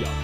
Young.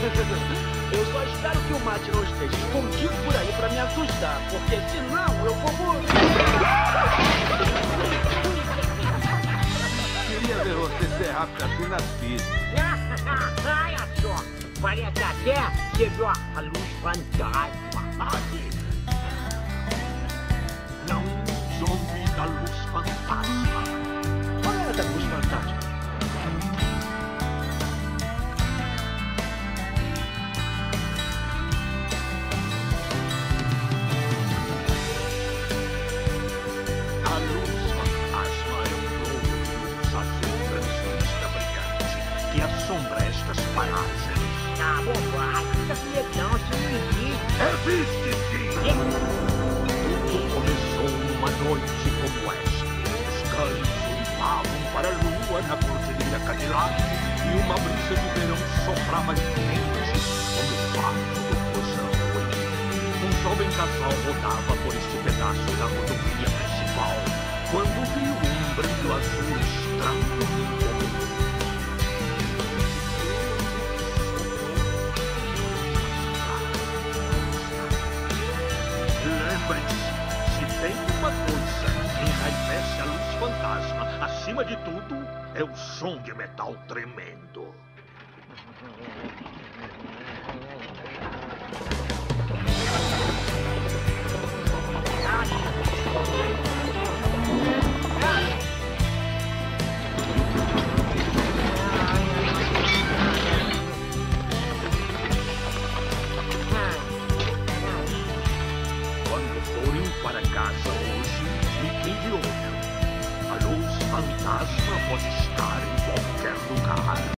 Eu só espero que o mate não esteja escondido por aí pra me assustar, porque senão eu vou morrer. Queria ver você ser rápido assim nas pistas. Olha só, parece até que viu a luz fantasma. Não estas paragens. Tá bom, vai. Fica legal se não existe. Existe sim! Tudo começou numa noite como esta. Os cães uivavam para a lua na cordilheira Cadillac e uma brisa de verão soprava quente como o fato do fusão. Um jovem casal rodava por este pedaço da rodovia principal quando viu um brilho azul estranho acima de tudo, é o som de metal tremendo. De olho. A luz fantasma pode estar em qualquer lugar.